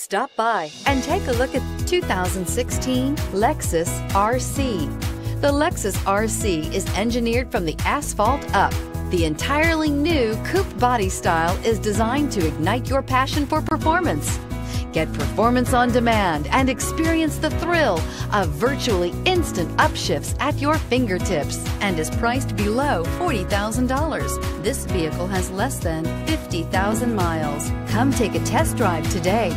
Stop by and take a look at 2016 Lexus RC. The Lexus RC is engineered from the asphalt up. The entirely new coupe body style is designed to ignite your passion for performance. Get performance on demand and experience the thrill of virtually instant upshifts at your fingertips and is priced below $40,000. This vehicle has less than 50,000 miles. Come take a test drive today.